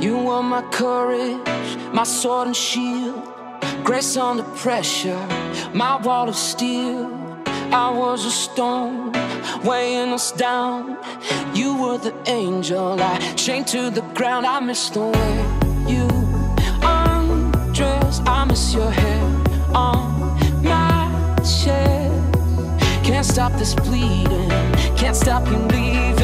You were my courage, my sword and shield. Grace under pressure, my wall of steel. I was a stone, weighing us down. You were the angel, I chained to the ground. I miss the way you undress. I miss your hair on my chest. Can't stop this bleeding, can't stop you leaving.